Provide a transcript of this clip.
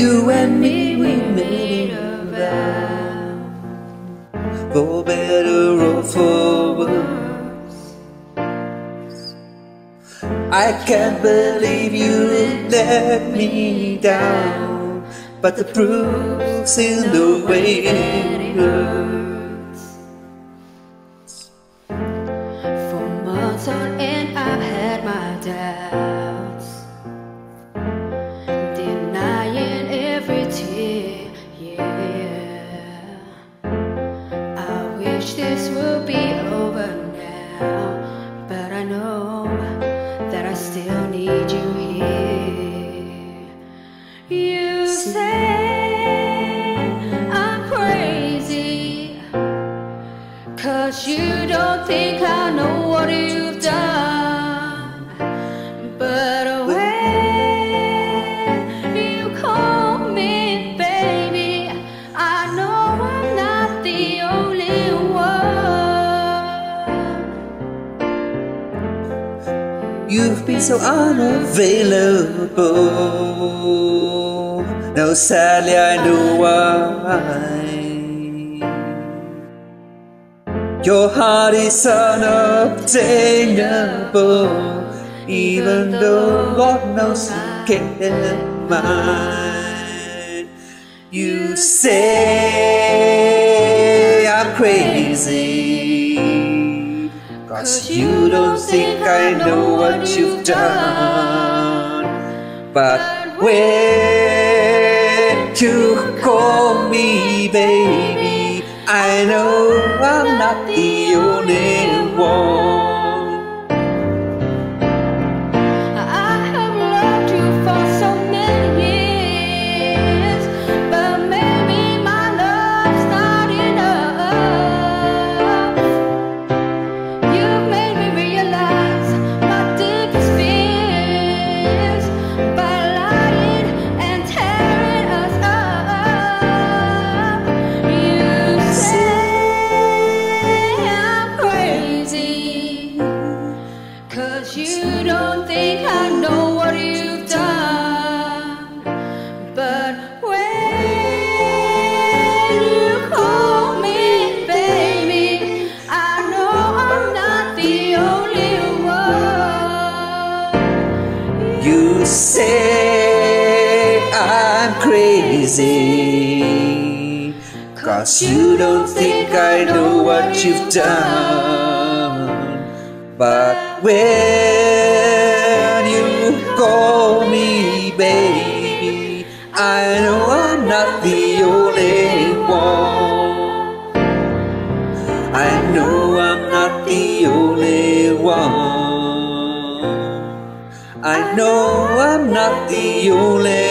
You and me, we made a vow. For better or for worse. I can't believe you let me down. But the proof's in the way it hurts. For months on end wish this would be over now, but I know that I still need you here. You say I'm crazy. Cause you don't think I know what you've done. You've been so unavailable. No, sadly, I know why. Your heart is unobtainable, even though God knows you can't mind. You say cause you don't think I know what you've done. But when you call me baby, I know I'm not the only Cause you don't think I know what you've done. But when you call me baby, I know I'm not the only one. You say I'm crazy, cause you don't think I know what you've done. When you call me baby, I know I'm not the only one. I know I'm not the only one. I know I'm not the only one.